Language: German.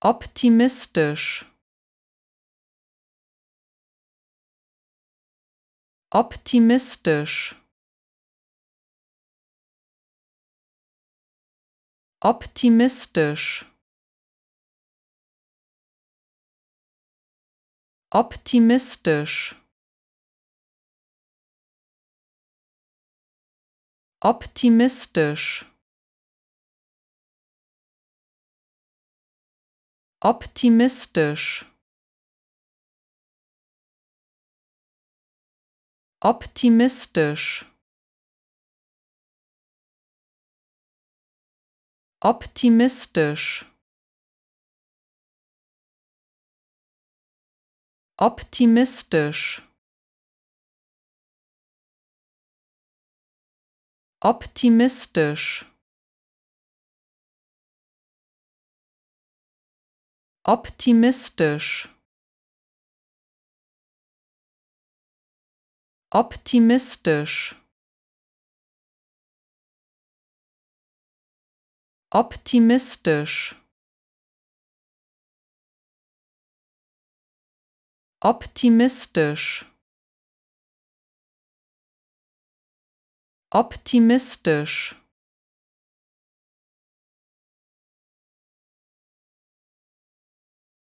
optimistisch. Optimistisch. Optimistisch. Optimistisch. Optimistisch optimistisch. Optimistisch. Optimistisch. Optimistisch. Optimistisch optimistisch. Optimistisch. Optimistisch. Optimistisch. Optimistisch